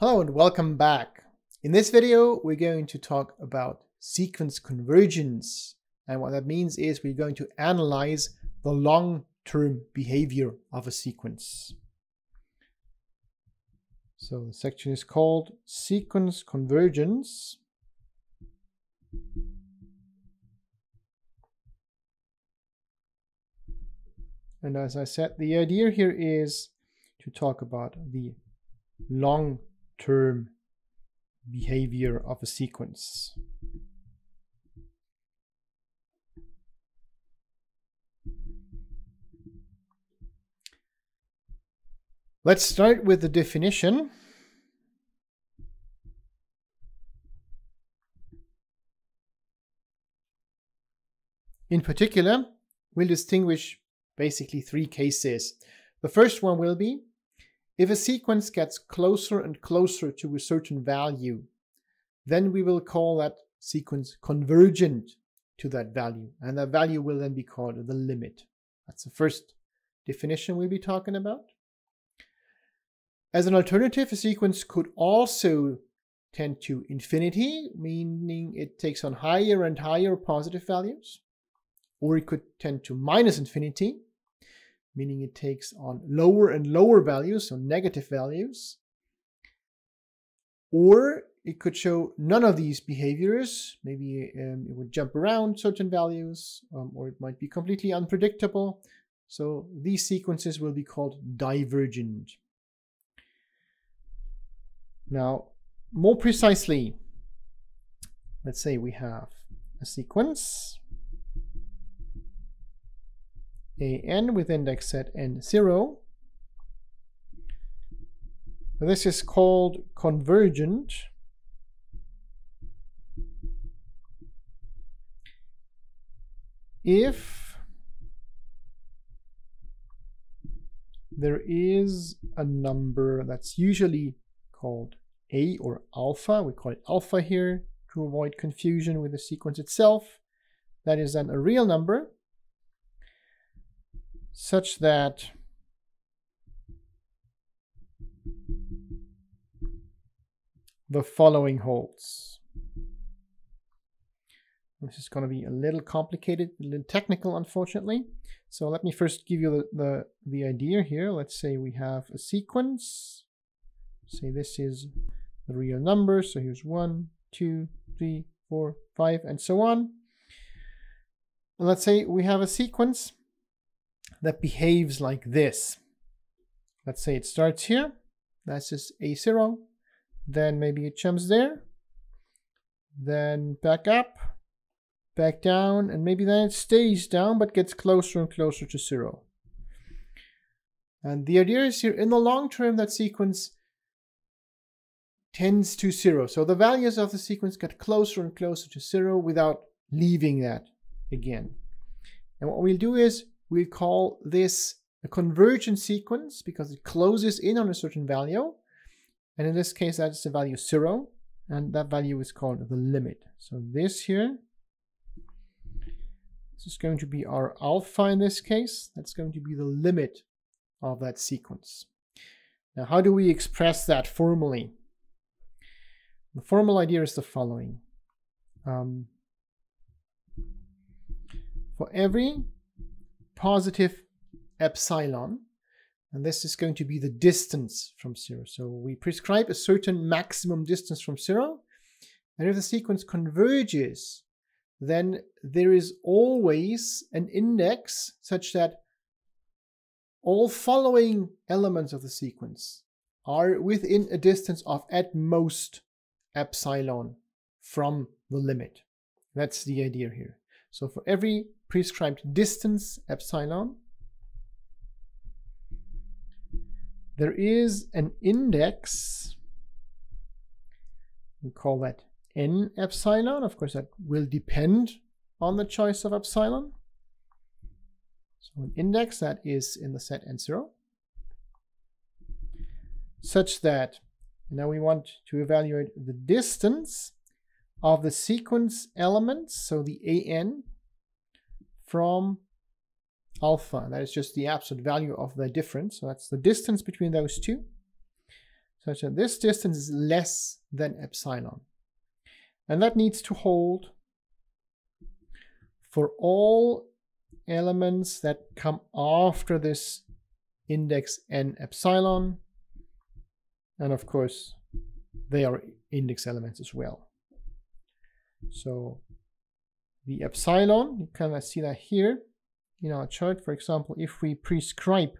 Hello and welcome back. In this video, we're going to talk about sequence convergence. And what that means is we're going to analyze the long-term behavior of a sequence. So the section is called sequence convergence. And as I said, the idea here is to talk about the long-term behavior of a sequence. Let's start with the definition. In particular, we'll distinguish basically three cases. The first one will be if a sequence gets closer and closer to a certain value, then we will call that sequence convergent to that value. And that value will then be called the limit. That's the first definition we'll be talking about. As an alternative, a sequence could also tend to infinity, meaning it takes on higher and higher positive values. Or it could tend to minus infinity, meaning it takes on lower and lower values, so negative values. Or it could show none of these behaviors. Maybe um, it would jump around certain values, um, or it might be completely unpredictable. So these sequences will be called divergent. Now, more precisely, let's say we have a sequence an with index set n0. This is called convergent. If there is a number that's usually called a or alpha, we call it alpha here to avoid confusion with the sequence itself, that is then a real number, such that the following holds. This is going to be a little complicated, a little technical, unfortunately. So let me first give you the, the, the idea here. Let's say we have a sequence. Say this is the real number. So here's one, two, three, four, five, and so on. And let's say we have a sequence that behaves like this. Let's say it starts here. That's just A0. Then maybe it jumps there. Then back up, back down, and maybe then it stays down but gets closer and closer to zero. And the idea is here, in the long term, that sequence tends to zero. So the values of the sequence get closer and closer to zero without leaving that again. And what we'll do is we call this a convergent sequence because it closes in on a certain value. And in this case, that's the value zero. And that value is called the limit. So this here, this is going to be our alpha in this case. That's going to be the limit of that sequence. Now, how do we express that formally? The formal idea is the following. Um, for every positive epsilon, and this is going to be the distance from zero. So we prescribe a certain maximum distance from zero, and if the sequence converges, then there is always an index such that all following elements of the sequence are within a distance of at most epsilon from the limit. That's the idea here. So for every prescribed distance epsilon, there is an index, we call that n epsilon. Of course, that will depend on the choice of epsilon. So an index that is in the set n0, such that now we want to evaluate the distance of the sequence elements, so the an, from alpha. That is just the absolute value of the difference. So that's the distance between those two. So, this distance is less than epsilon. And that needs to hold for all elements that come after this index n epsilon. And of course, they are index elements as well. So the epsilon, you can see that here in our chart. For example, if we prescribe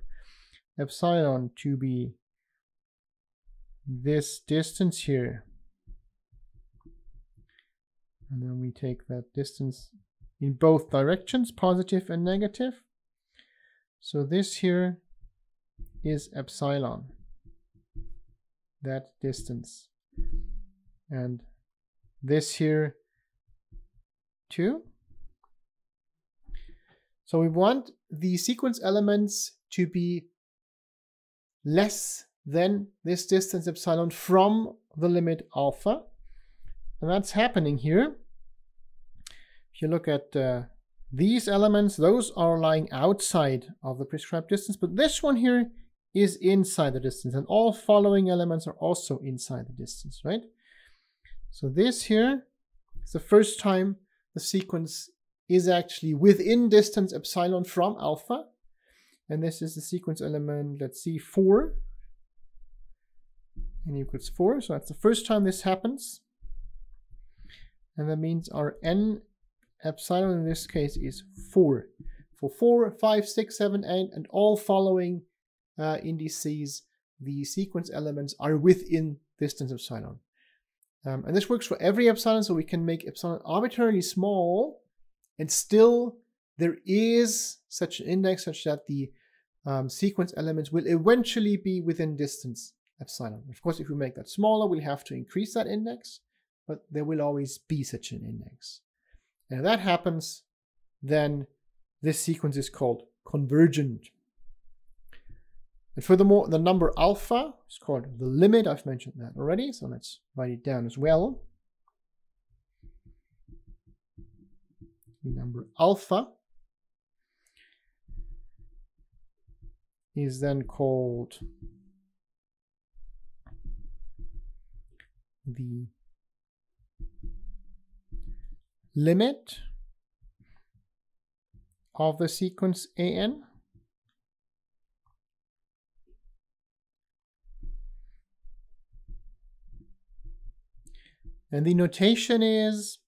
epsilon to be this distance here, and then we take that distance in both directions, positive and negative. So this here is epsilon, that distance. And this here too. So we want the sequence elements to be less than this distance epsilon from the limit alpha. And that's happening here. If you look at uh, these elements, those are lying outside of the prescribed distance, but this one here is inside the distance, and all following elements are also inside the distance, right? So this here is the first time sequence is actually within distance epsilon from alpha, and this is the sequence element, let's see, 4, n equals 4, so that's the first time this happens. And that means our n epsilon in this case is 4. For 4, 5, 6, 7, 8, and all following uh, indices, the sequence elements are within distance epsilon. Um, and this works for every epsilon, so we can make epsilon arbitrarily small, and still there is such an index such that the um, sequence elements will eventually be within distance epsilon. Of course, if we make that smaller, we'll have to increase that index, but there will always be such an index. And if that happens, then this sequence is called convergent. And furthermore, the number alpha is called the limit. I've mentioned that already, so let's write it down as well. The number alpha is then called the limit of the sequence an and the notation is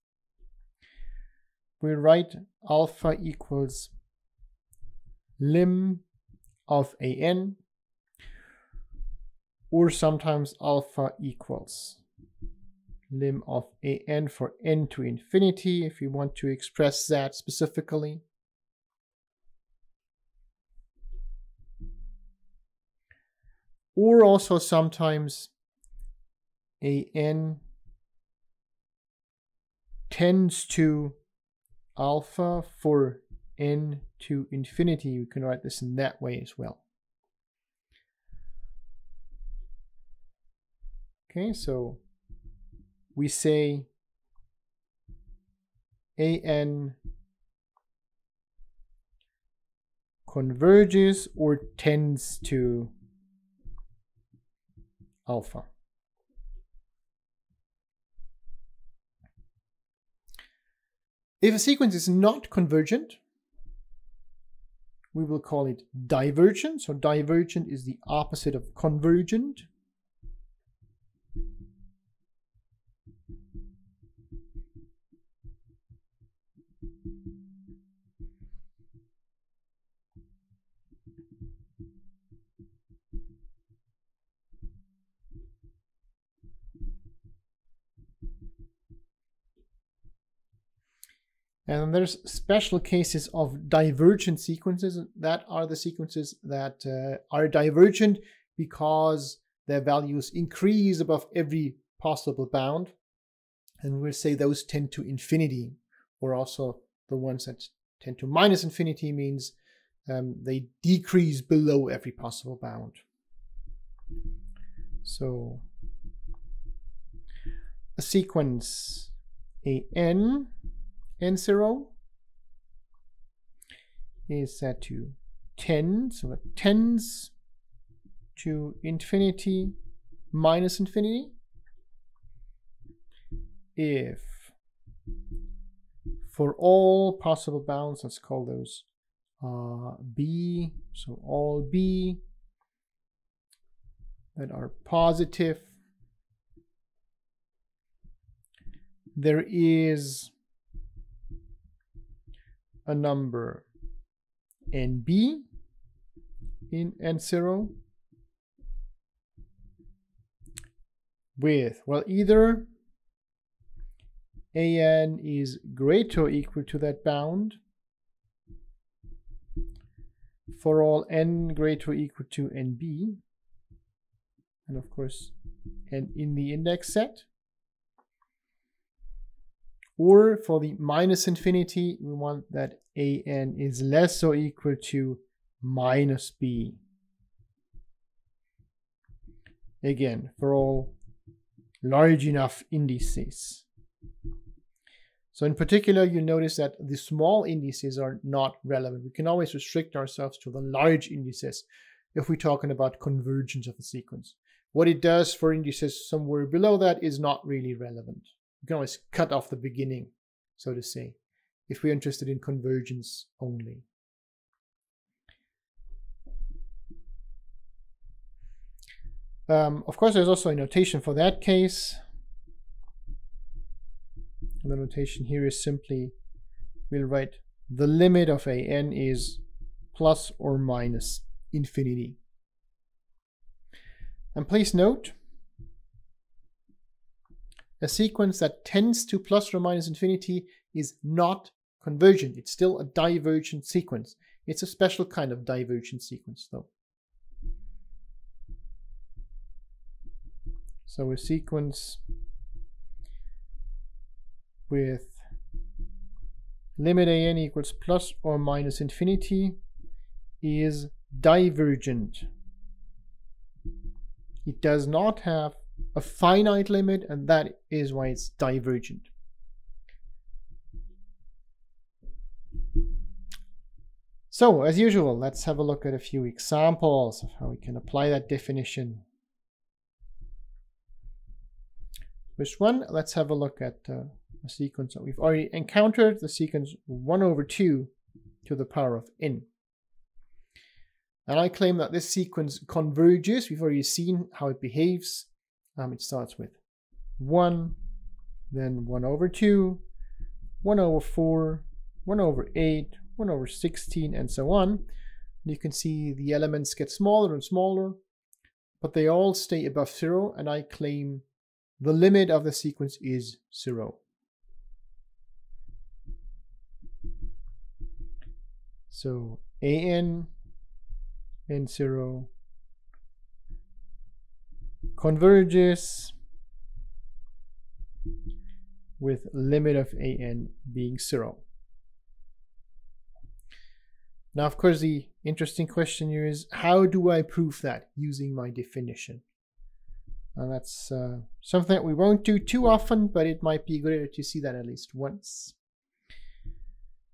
we write alpha equals lim of an or sometimes alpha equals lim of an for n to infinity if you want to express that specifically. Or also sometimes an tends to alpha for n to infinity. You can write this in that way as well. Okay, so we say an converges or tends to alpha. If a sequence is not convergent, we will call it divergent. So divergent is the opposite of convergent. And there's special cases of divergent sequences. That are the sequences that uh, are divergent because their values increase above every possible bound. And we'll say those tend to infinity, or also the ones that tend to minus infinity means um, they decrease below every possible bound. So a sequence a n n0 is set to 10, so it tends to infinity minus infinity. If for all possible bounds, let's call those uh, B, so all B that are positive, there is a number NB in N0 with, well, either an is greater or equal to that bound for all n greater or equal to nb and of course and in the index set or for the minus infinity we want that an is less or equal to minus b again for all large enough indices so in particular, you notice that the small indices are not relevant. We can always restrict ourselves to the large indices if we're talking about convergence of a sequence. What it does for indices somewhere below that is not really relevant. We can always cut off the beginning, so to say, if we're interested in convergence only. Um, of course, there's also a notation for that case. The notation here is simply, we'll write the limit of a n is plus or minus infinity. And please note, a sequence that tends to plus or minus infinity is not convergent. It's still a divergent sequence. It's a special kind of divergent sequence though. So a sequence with limit an equals plus or minus infinity is divergent. It does not have a finite limit and that is why it's divergent. So as usual, let's have a look at a few examples of how we can apply that definition. First one, let's have a look at uh, a sequence that we've already encountered, the sequence 1 over 2 to the power of n. And I claim that this sequence converges. We've already seen how it behaves. Um, it starts with 1, then 1 over 2, 1 over 4, 1 over 8, 1 over 16, and so on. And you can see the elements get smaller and smaller, but they all stay above 0, and I claim the limit of the sequence is 0. So an and 0 converges with limit of an being 0. Now, of course, the interesting question here is how do I prove that using my definition? And that's uh, something that we won't do too often, but it might be good to see that at least once.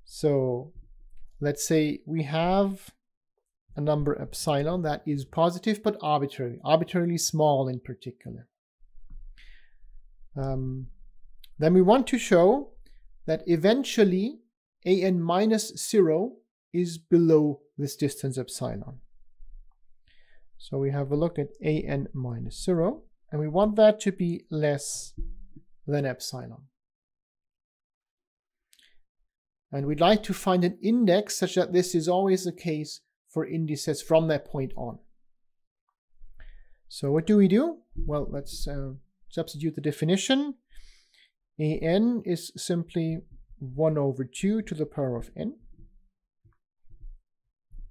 So let's say we have a number epsilon that is positive but arbitrary, arbitrarily small in particular. Um, then we want to show that eventually an minus 0 is below this distance epsilon. So we have a look at an minus 0, and we want that to be less than epsilon. And we'd like to find an index such that this is always the case for indices from that point on. So what do we do? Well, let's uh, substitute the definition. an is simply 1 over 2 to the power of n.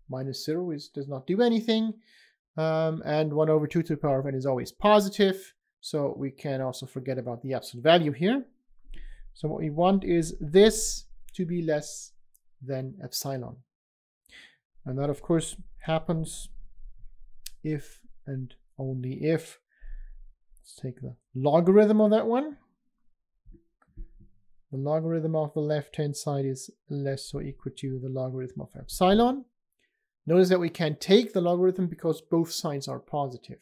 Minus 0 is, does not do anything. Um, and 1 over 2 to the power of n is always positive. So we can also forget about the absolute value here. So what we want is this to be less than epsilon. And that of course happens if and only if, let's take the logarithm of that one. The logarithm of the left-hand side is less or equal to the logarithm of epsilon. Notice that we can take the logarithm because both signs are positive.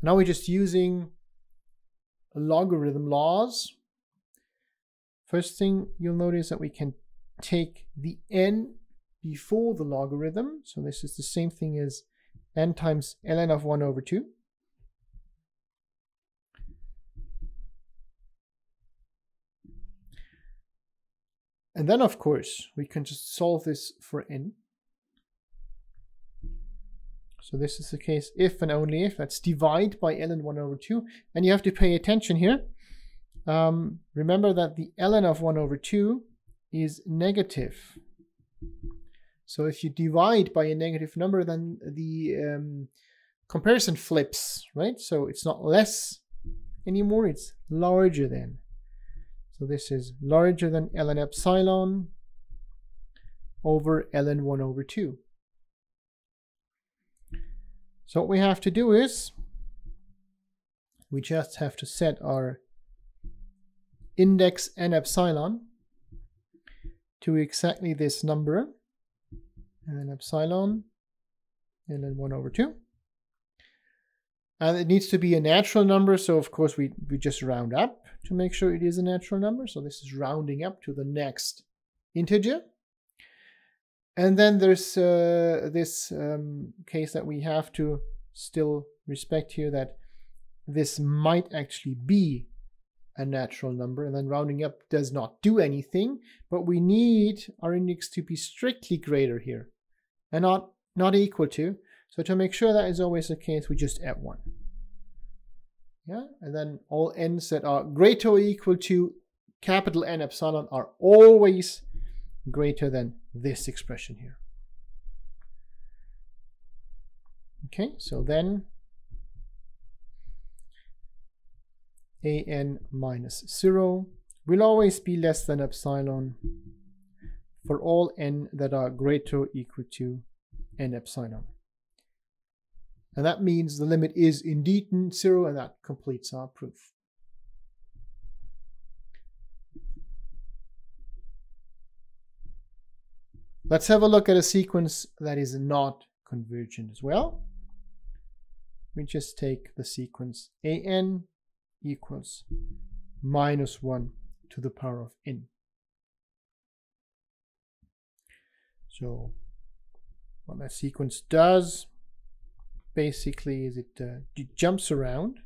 Now we're just using logarithm laws. First thing you'll notice that we can take the n before the logarithm. So this is the same thing as n times ln of 1 over 2. And then, of course, we can just solve this for n. So this is the case if and only if. That's divide by ln 1 over 2. And you have to pay attention here. Um, remember that the ln of 1 over 2 is negative. So if you divide by a negative number, then the um, comparison flips, right? So it's not less anymore, it's larger than. So this is larger than ln epsilon over ln 1 over 2. So what we have to do is we just have to set our index n epsilon to exactly this number and epsilon and then 1 over 2 and it needs to be a natural number so of course we, we just round up to make sure it is a natural number. So this is rounding up to the next integer. And then there's uh, this um, case that we have to still respect here that this might actually be a natural number. And then rounding up does not do anything but we need our index to be strictly greater here and not not equal to. So to make sure that is always the case we just add one yeah and then all n's that are greater or equal to capital N epsilon are always greater than this expression here. Okay, so then an minus 0 will always be less than epsilon for all n that are greater or equal to n epsilon. And that means the limit is indeed 0 and that completes our proof. Let's have a look at a sequence that is not convergent as well. We just take the sequence an equals minus 1 to the power of n. So what that sequence does basically is it, uh, it jumps around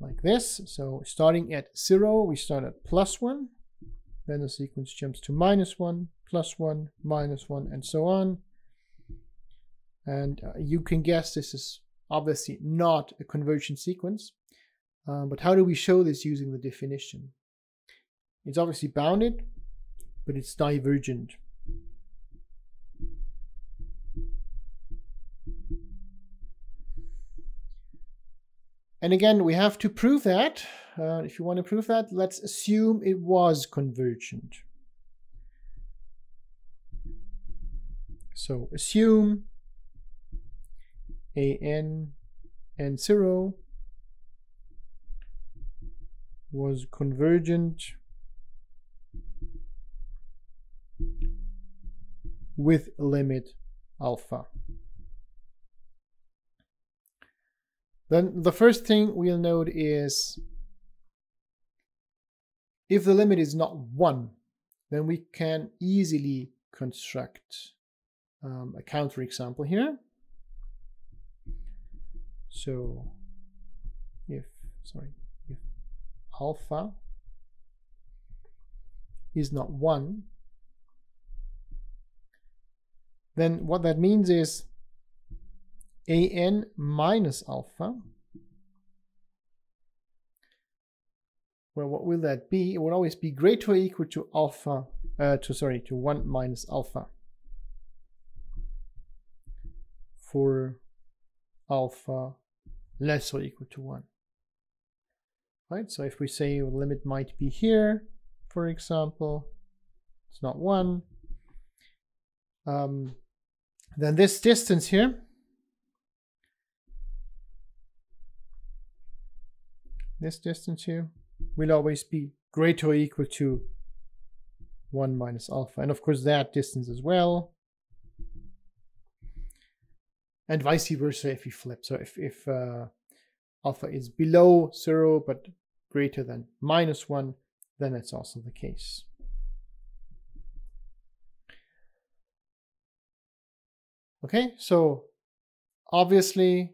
like this. So starting at 0, we start at plus 1 then the sequence jumps to minus 1, plus 1, minus 1, and so on. And uh, you can guess this is obviously not a convergent sequence. Um, but how do we show this using the definition? It's obviously bounded, but it's divergent. And again, we have to prove that. Uh, if you want to prove that, let's assume it was convergent. So assume an and 0 was convergent with limit alpha. Then the first thing we'll note is if the limit is not 1, then we can easily construct um, a counterexample here. So if, sorry, if alpha is not 1, then what that means is an minus alpha. Well, what will that be? It will always be greater or equal to alpha, uh, to sorry, to 1 minus alpha. For alpha less or equal to 1. Right, so if we say limit might be here, for example, it's not 1, um, then this distance here this distance here will always be greater or equal to 1 minus alpha. And of course that distance as well. and vice versa if we flip. So if, if uh, alpha is below 0 but greater than minus 1, then that's also the case. Okay, so obviously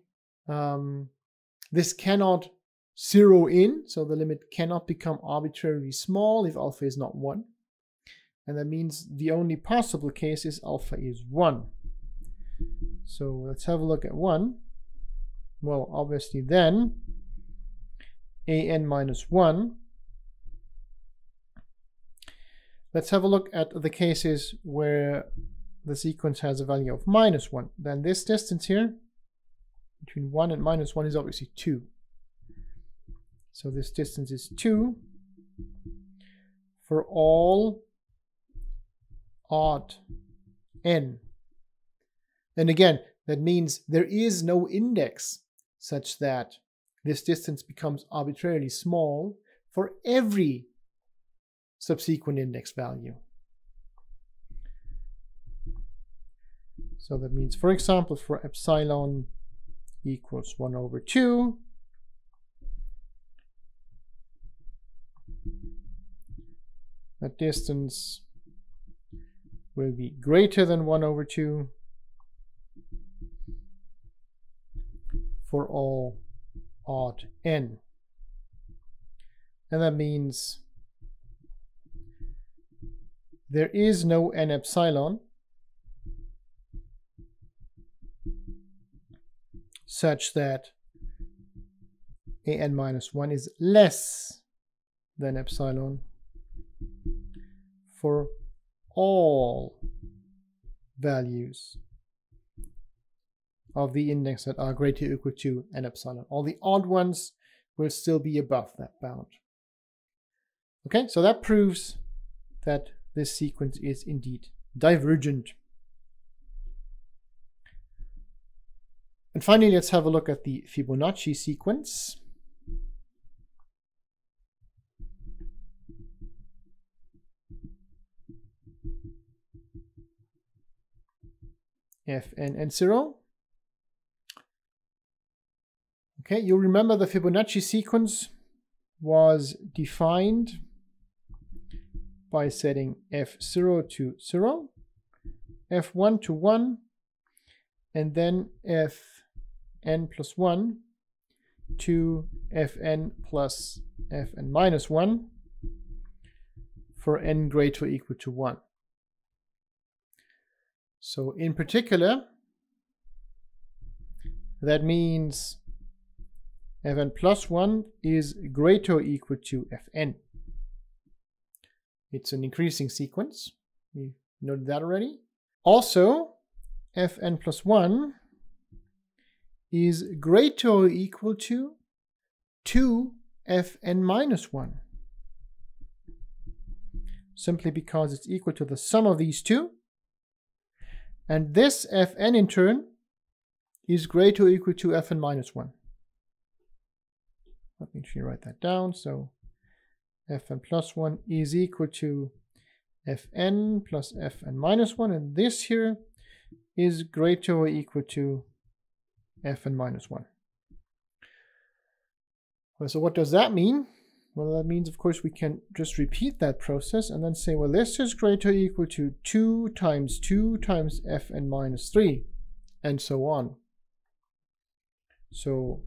um, this cannot zero in, so the limit cannot become arbitrarily small if alpha is not 1. And that means the only possible case is alpha is 1. So let's have a look at 1. Well, obviously then, an minus 1. Let's have a look at the cases where the sequence has a value of minus 1. Then this distance here, between 1 and minus 1 is obviously 2. So this distance is 2 for all odd n. And again, that means there is no index such that this distance becomes arbitrarily small for every subsequent index value. So that means, for example, for epsilon equals 1 over 2, that distance will be greater than 1 over 2 for all odd n. And that means there is no n epsilon such that an minus 1 is less than epsilon for all values of the index that are greater or equal to n epsilon. All the odd ones will still be above that bound. Okay, so that proves that this sequence is indeed divergent. And finally, let's have a look at the Fibonacci sequence. Fn and 0. Okay, you'll remember the Fibonacci sequence was defined by setting f0 to 0, f1 to 1, and then fn plus 1 to fn plus fn minus 1 for n greater or equal to 1. So in particular, that means fn plus 1 is greater or equal to fn. It's an increasing sequence. We noted that already. Also, fn plus 1 is greater or equal to 2 fn minus 1. Simply because it's equal to the sum of these two and this fn in turn is greater or equal to fn minus 1. Let me actually write that down. So fn plus 1 is equal to fn plus fn minus 1. And this here is greater or equal to fn minus 1. Well, so what does that mean? Well, that means, of course, we can just repeat that process and then say, well, this is greater or equal to 2 times 2 times fn minus 3, and so on. So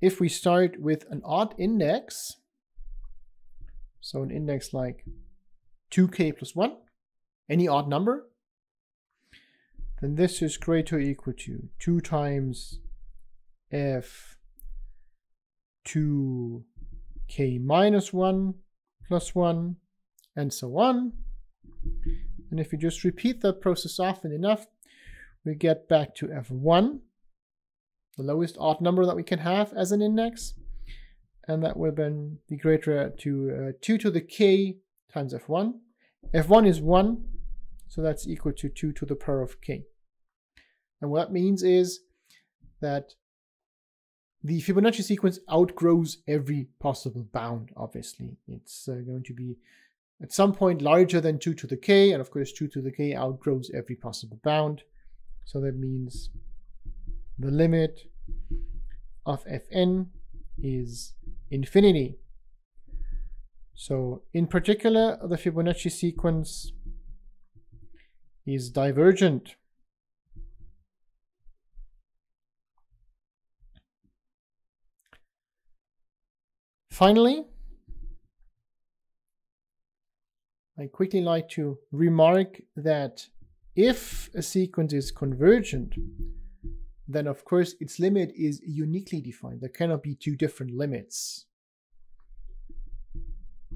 if we start with an odd index, so an index like 2k plus 1, any odd number, then this is greater or equal to 2 times f 2 k minus 1 plus 1 and so on. And if you just repeat that process often enough, we get back to f1, the lowest odd number that we can have as an index. And that will then be greater to uh, 2 to the k times f1. f1 is 1, so that's equal to 2 to the power of k. And what that means is that the Fibonacci sequence outgrows every possible bound, obviously. It's uh, going to be at some point larger than 2 to the k, and of course 2 to the k outgrows every possible bound. So that means the limit of fn is infinity. So in particular, the Fibonacci sequence is divergent. Finally, I quickly like to remark that if a sequence is convergent, then of course its limit is uniquely defined. There cannot be two different limits.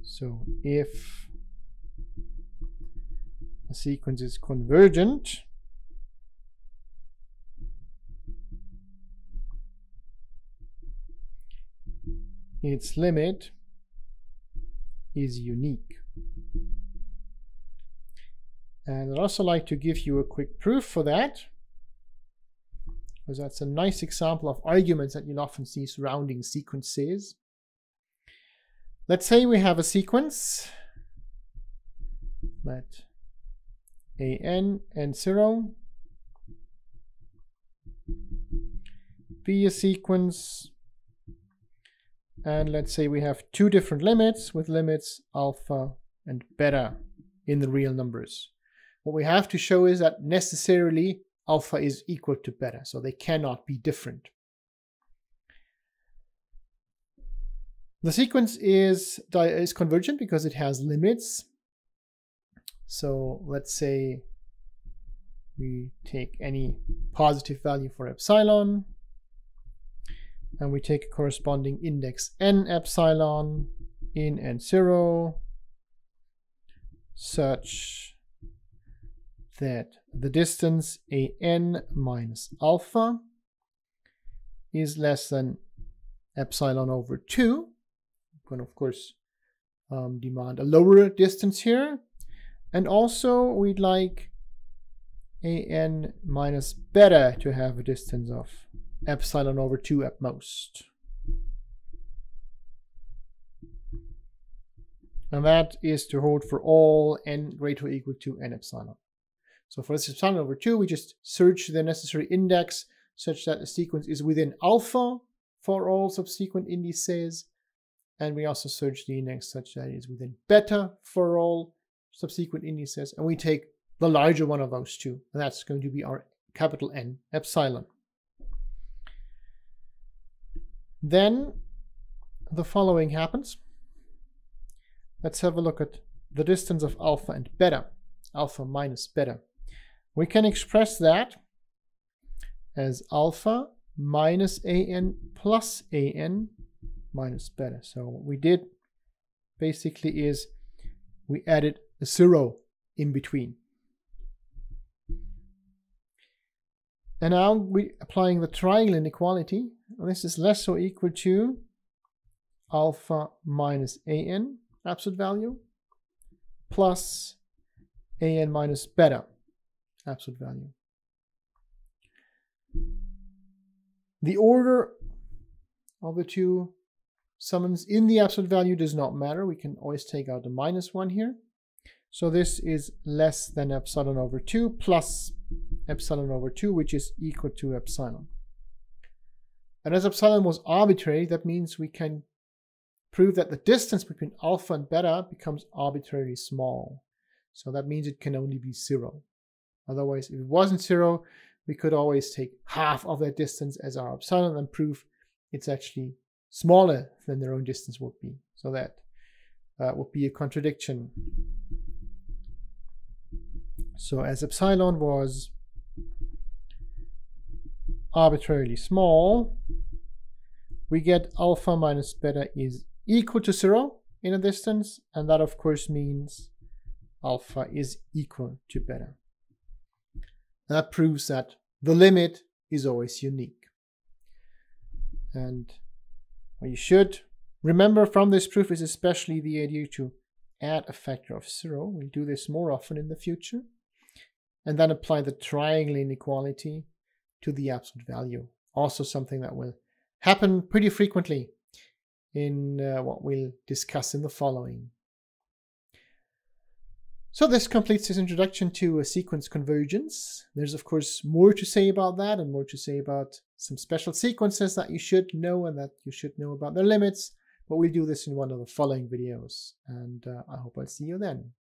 So if a sequence is convergent, its limit is unique. And I'd also like to give you a quick proof for that, because that's a nice example of arguments that you'll often see surrounding sequences. Let's say we have a sequence. Let an and 0 be a sequence. And let's say we have two different limits with limits alpha and beta in the real numbers. What we have to show is that necessarily alpha is equal to beta, so they cannot be different. The sequence is, is convergent because it has limits. So let's say we take any positive value for epsilon and we take a corresponding index n epsilon in n0 such that the distance an minus alpha is less than epsilon over 2. I'm of course, um, demand a lower distance here. And also, we'd like an minus beta to have a distance of epsilon over 2 at most. And that is to hold for all n greater or equal to n epsilon. So for this epsilon over 2, we just search the necessary index such that the sequence is within alpha for all subsequent indices. And we also search the index such that it is within beta for all subsequent indices. And we take the larger one of those two. And that's going to be our capital N epsilon. Then the following happens. Let's have a look at the distance of alpha and beta, alpha minus beta we can express that as alpha minus an plus an minus beta. So what we did basically is we added a zero in between. And now we're applying the triangle inequality. This is less or equal to alpha minus an, absolute value, plus an minus beta absolute value. The order of the two summands in the absolute value does not matter. We can always take out the minus one here. So this is less than epsilon over 2 plus epsilon over 2, which is equal to epsilon. And as epsilon was arbitrary, that means we can prove that the distance between alpha and beta becomes arbitrarily small. So that means it can only be 0. Otherwise, if it wasn't zero, we could always take half of that distance as our epsilon and prove it's actually smaller than their own distance would be. So that uh, would be a contradiction. So as epsilon was arbitrarily small, we get alpha minus beta is equal to zero in a distance, and that of course means alpha is equal to beta. That proves that the limit is always unique. And what you should remember from this proof is especially the idea to add a factor of zero. We'll do this more often in the future. And then apply the triangle inequality to the absolute value. Also something that will happen pretty frequently in uh, what we'll discuss in the following. So this completes this introduction to a sequence convergence. There's of course more to say about that and more to say about some special sequences that you should know and that you should know about their limits. But we'll do this in one of the following videos and uh, I hope I'll see you then.